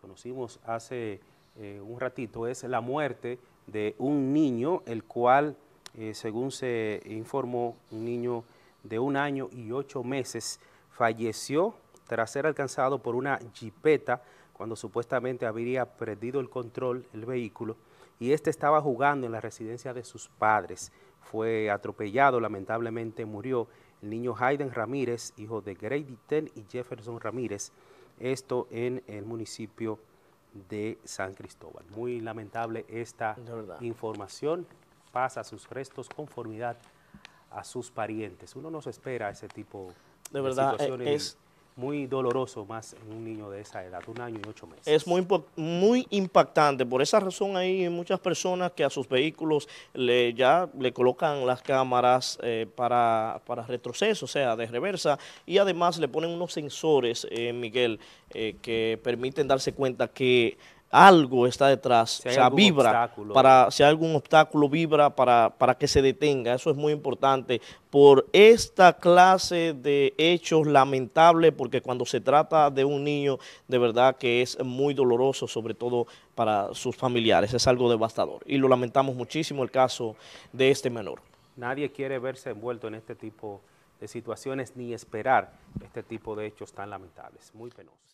conocimos hace eh, un ratito es la muerte de un niño, el cual, eh, según se informó, un niño de un año y ocho meses falleció tras ser alcanzado por una jipeta cuando supuestamente habría perdido el control el vehículo y este estaba jugando en la residencia de sus padres. Fue atropellado, lamentablemente murió el niño Hayden Ramírez, hijo de Grady Ten y Jefferson Ramírez, esto en el municipio de San Cristóbal. Muy lamentable esta información, pasa a sus restos conformidad a sus parientes. Uno no se espera ese tipo de, verdad, eh, situaciones muy doloroso más en un niño de esa edad, un año y ocho meses. Es muy, muy impactante, por esa razón hay muchas personas que a sus vehículos le, ya le colocan las cámaras eh, para, retroceso, o sea, de reversa, y además le ponen unos sensores, eh, Miguel, eh, que permiten darse cuenta que algo está detrás, o sea, vibra, para, si hay algún obstáculo, vibra para, para que se detenga. Eso es muy importante por esta clase de hechos lamentables, porque cuando se trata de un niño, de verdad que es muy doloroso, sobre todo para sus familiares, es algo devastador. Y lo lamentamos muchísimo el caso de este menor. Nadie quiere verse envuelto en este tipo de situaciones ni esperar este tipo de hechos tan lamentables, muy penosos.